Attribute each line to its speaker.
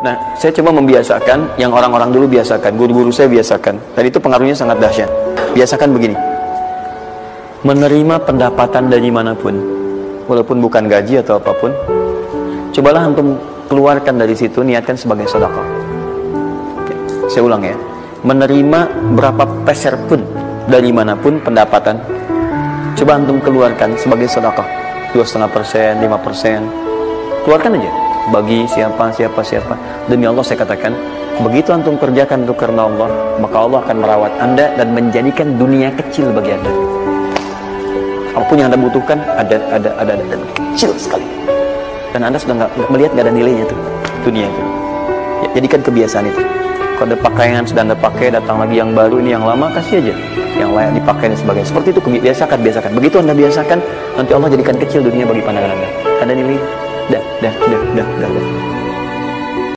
Speaker 1: Nah, saya coba membiasakan yang orang-orang dulu biasakan, guru-guru saya biasakan. Dan itu pengaruhnya sangat dahsyat. Biasakan begini. Menerima pendapatan dari mana pun, walaupun bukan gaji atau apa pun, cobalah antum keluarkan dari situ, niatkan sebagai sedekah. Saya ulang ya. Menerima berapa peser pun dari mana pun pendapatan, coba antum keluarkan sebagai sedekah. Dua setengah persen, lima persen, keluarkan aja bagi siapa siapa siapa. Demi Allah saya katakan begitu antum kerjakan untuk karena Allah maka Allah akan merawat anda dan menjadikan dunia kecil bagi anda. Apa pun yang anda butuhkan ada ada ada, ada, ada kecil sekali. Dan anda sudah nggak melihat nggak ada nilainya itu dunia itu. Ya, jadikan kebiasaan itu. Kalau ada pakaian sudah anda pakai datang lagi yang baru ini yang lama kasih aja. Yang layak dipakai dan sebagainya. Seperti itu biasakan biasakan. Begitu anda biasakan nanti Allah jadikan kecil dunia bagi pandangan anda. Ada nilai đẹp đẹp đẹp đẹp đẹp.